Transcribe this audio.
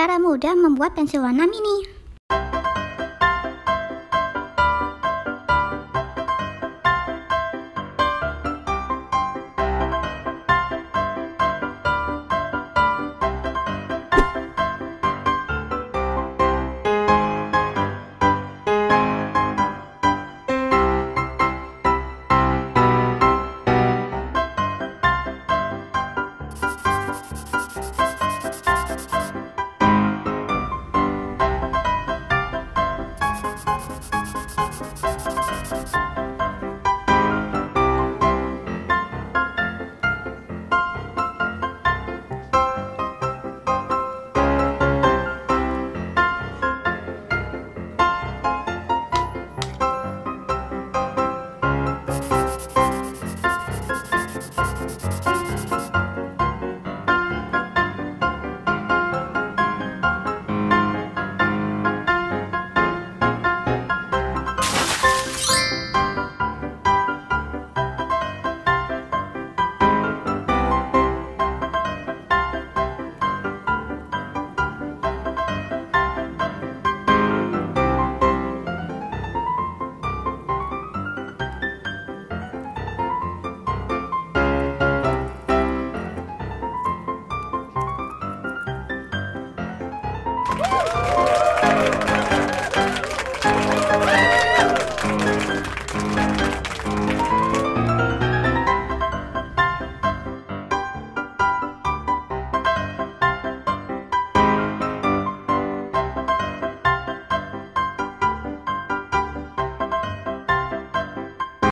Cara mudah membuat pensil warna mini. Thank Woo!